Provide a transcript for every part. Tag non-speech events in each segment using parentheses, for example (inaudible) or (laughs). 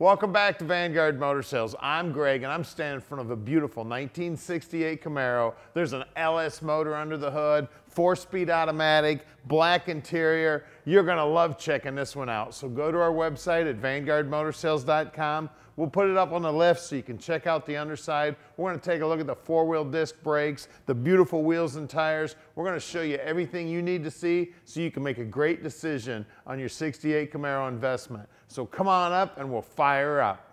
Welcome back to Vanguard Motor Sales. I'm Greg and I'm standing in front of a beautiful 1968 Camaro. There's an LS motor under the hood, four speed automatic, black interior. You're gonna love checking this one out. So go to our website at vanguardmotorsales.com. We'll put it up on the lift so you can check out the underside. We're gonna take a look at the four wheel disc brakes, the beautiful wheels and tires. We're gonna show you everything you need to see so you can make a great decision on your 68 Camaro investment. So come on up and we'll fire up.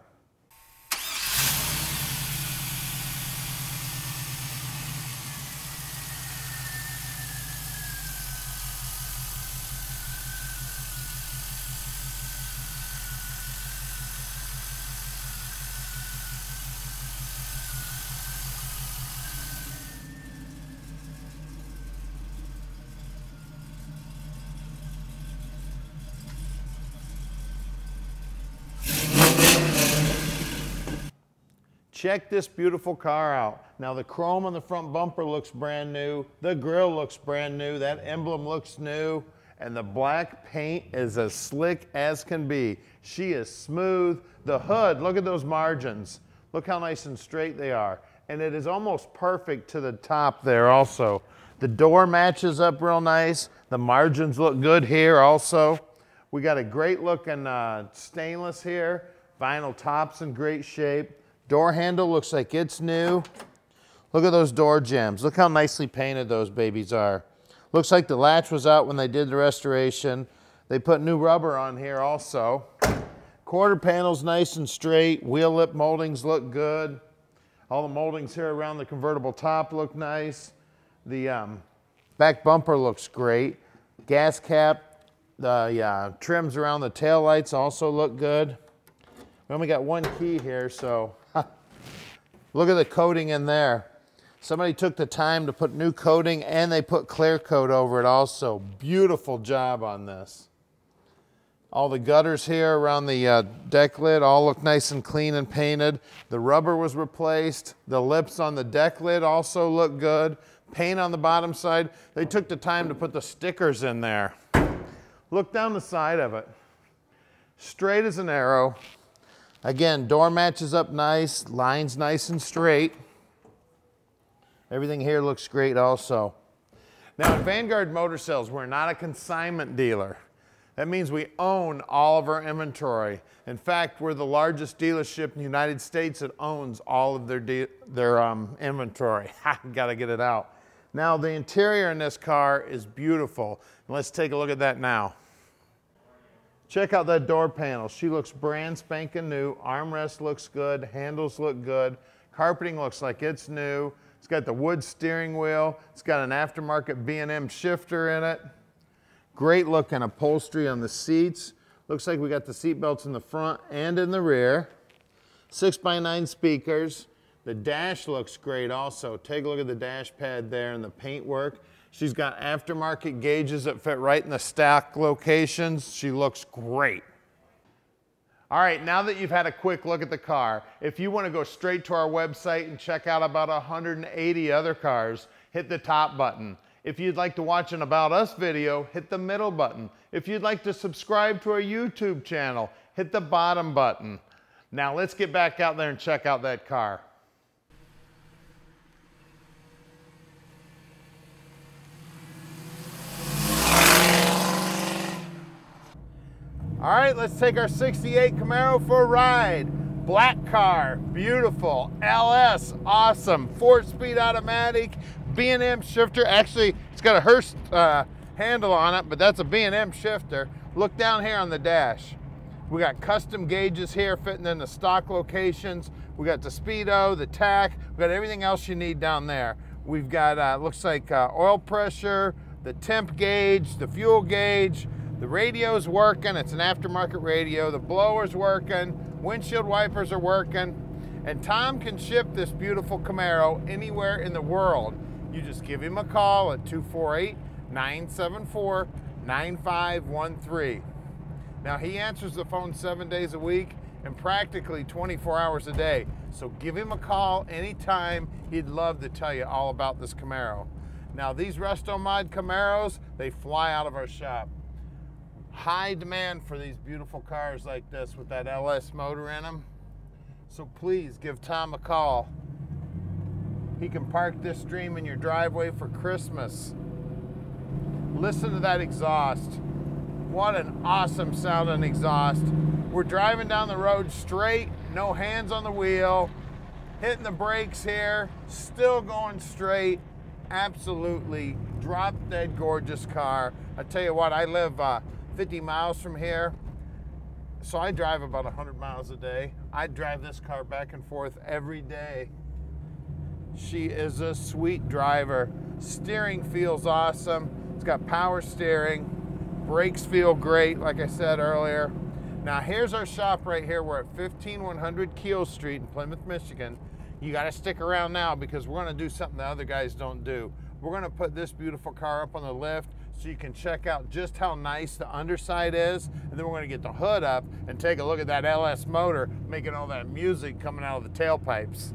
Check this beautiful car out. Now the chrome on the front bumper looks brand new. The grill looks brand new. That emblem looks new. And the black paint is as slick as can be. She is smooth. The hood, look at those margins. Look how nice and straight they are. And it is almost perfect to the top there also. The door matches up real nice. The margins look good here also. We got a great looking uh, stainless here. Vinyl tops in great shape. Door handle looks like it's new. Look at those door gems. Look how nicely painted those babies are. Looks like the latch was out when they did the restoration. They put new rubber on here also. Quarter panel's nice and straight. Wheel lip moldings look good. All the moldings here around the convertible top look nice. The um, back bumper looks great. Gas cap, the uh, trims around the tail lights also look good. We only got one key here, so look at the coating in there. Somebody took the time to put new coating and they put clear coat over it also. Beautiful job on this. All the gutters here around the uh, deck lid all look nice and clean and painted. The rubber was replaced. The lips on the deck lid also look good. Paint on the bottom side. They took the time to put the stickers in there. Look down the side of it. Straight as an arrow. Again, door matches up nice, lines nice and straight. Everything here looks great also. Now at Vanguard Motor Sales, we're not a consignment dealer. That means we own all of our inventory. In fact, we're the largest dealership in the United States that owns all of their, their um, inventory. (laughs) Gotta get it out. Now the interior in this car is beautiful. Let's take a look at that now. Check out that door panel. She looks brand spanking new. Armrest looks good. Handles look good. Carpeting looks like it's new. It's got the wood steering wheel. It's got an aftermarket B&M shifter in it. Great looking upholstery on the seats. Looks like we got the seat belts in the front and in the rear. Six by nine speakers. The dash looks great also. Take a look at the dash pad there and the paintwork. She's got aftermarket gauges that fit right in the stack locations. She looks great. All right, now that you've had a quick look at the car, if you want to go straight to our website and check out about 180 other cars, hit the top button. If you'd like to watch an About Us video, hit the middle button. If you'd like to subscribe to our YouTube channel, hit the bottom button. Now let's get back out there and check out that car. All right, let's take our 68 Camaro for a ride. Black car, beautiful, LS, awesome, four-speed automatic, B&M shifter. Actually, it's got a Hurst uh, handle on it, but that's a B&M shifter. Look down here on the dash. We got custom gauges here fitting in the stock locations. We got the speedo, the tach, we got everything else you need down there. We've got, uh, looks like uh, oil pressure, the temp gauge, the fuel gauge, the radio's working, it's an aftermarket radio. The blower's working, windshield wipers are working, and Tom can ship this beautiful Camaro anywhere in the world. You just give him a call at 248-974-9513. Now he answers the phone seven days a week and practically 24 hours a day. So give him a call anytime. He'd love to tell you all about this Camaro. Now these Resto Mod Camaros, they fly out of our shop. High demand for these beautiful cars like this with that LS motor in them. So please give Tom a call. He can park this dream in your driveway for Christmas. Listen to that exhaust. What an awesome sounding exhaust. We're driving down the road straight, no hands on the wheel, hitting the brakes here, still going straight. Absolutely drop dead gorgeous car. I tell you what, I live uh, 50 miles from here, so I drive about 100 miles a day. I drive this car back and forth every day. She is a sweet driver. Steering feels awesome. It's got power steering. Brakes feel great, like I said earlier. Now here's our shop right here. We're at 15100 Keel Street in Plymouth, Michigan. You gotta stick around now because we're gonna do something the other guys don't do. We're gonna put this beautiful car up on the lift so you can check out just how nice the underside is. And then we're gonna get the hood up and take a look at that LS motor making all that music coming out of the tailpipes.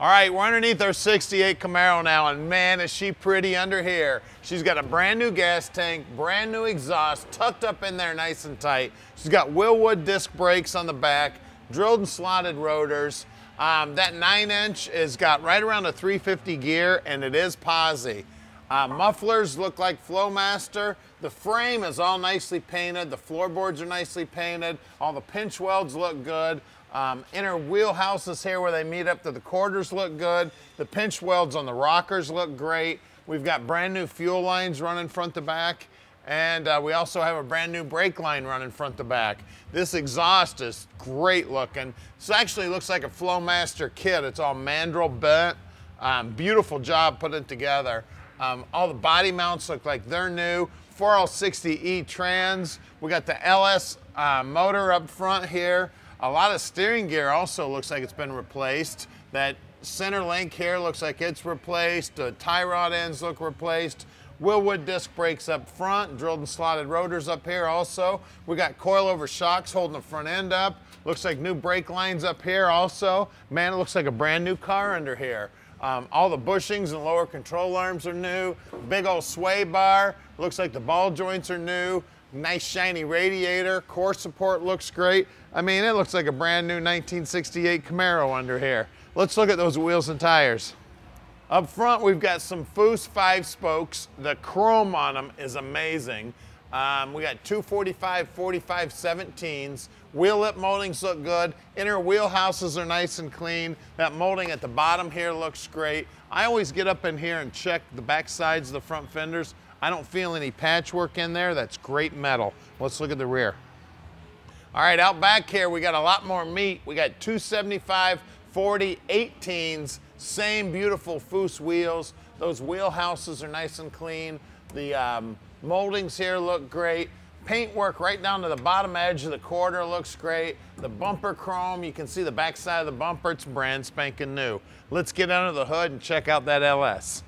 All right, we're underneath our 68 Camaro now, and man, is she pretty under here. She's got a brand new gas tank, brand new exhaust, tucked up in there nice and tight. She's got Wilwood disc brakes on the back, drilled and slotted rotors. Um, that 9-inch has got right around a 350 gear, and it is posi. Uh, mufflers look like Flowmaster. The frame is all nicely painted. The floorboards are nicely painted. All the pinch welds look good. Um, inner wheelhouses here where they meet up to the quarters look good. The pinch welds on the rockers look great. We've got brand new fuel lines running front to back. And uh, we also have a brand new brake line running front to back. This exhaust is great looking. This actually looks like a Flowmaster kit. It's all mandrel bent. Um, beautiful job putting it together. Um, all the body mounts look like they're new. 4L60E trans. We got the LS uh, motor up front here. A lot of steering gear also looks like it's been replaced. That center link here looks like it's replaced. The tie rod ends look replaced. Wilwood disc brakes up front, drilled and slotted rotors up here also. We got coilover shocks holding the front end up. Looks like new brake lines up here also. Man, it looks like a brand new car under here. Um, all the bushings and lower control arms are new. Big old sway bar. Looks like the ball joints are new. Nice shiny radiator. Core support looks great. I mean, it looks like a brand new 1968 Camaro under here. Let's look at those wheels and tires. Up front, we've got some Foose five spokes. The chrome on them is amazing. Um, we got 245, 45, 17s. Wheel lip moldings look good. Inner wheelhouses are nice and clean. That molding at the bottom here looks great. I always get up in here and check the back sides of the front fenders. I don't feel any patchwork in there. That's great metal. Let's look at the rear. All right, out back here, we got a lot more meat. We got 275, 40, 18s, same beautiful Foose wheels. Those wheelhouses are nice and clean. The um, moldings here look great. Paintwork right down to the bottom edge of the quarter looks great. The bumper chrome, you can see the back side of the bumper, it's brand spanking new. Let's get under the hood and check out that LS.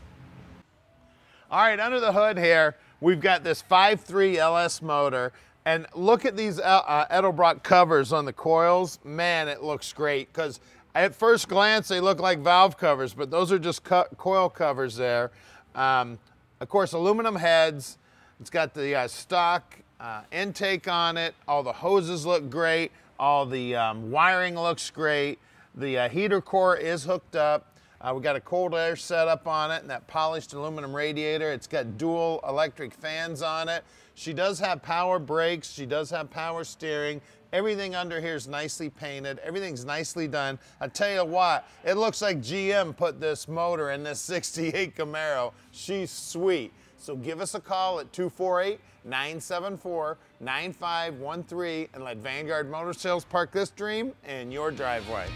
All right, under the hood here, we've got this 5.3 LS motor. And look at these uh, uh, Edelbrock covers on the coils. Man, it looks great because at first glance they look like valve covers, but those are just co coil covers there. Um, of course, aluminum heads. It's got the uh, stock uh, intake on it. All the hoses look great. All the um, wiring looks great. The uh, heater core is hooked up. Uh, we got a cold air setup on it and that polished aluminum radiator. It's got dual electric fans on it. She does have power brakes. She does have power steering. Everything under here is nicely painted. Everything's nicely done. I tell you what, it looks like GM put this motor in this (laughs) 68 Camaro. She's sweet. So give us a call at 248 974 9513 and let Vanguard Motor Sales park this dream in your driveway.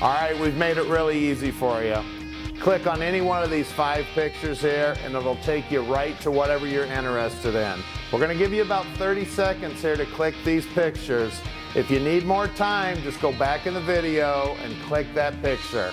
All right, we've made it really easy for you. Click on any one of these five pictures here and it'll take you right to whatever you're interested in. We're gonna give you about 30 seconds here to click these pictures. If you need more time, just go back in the video and click that picture.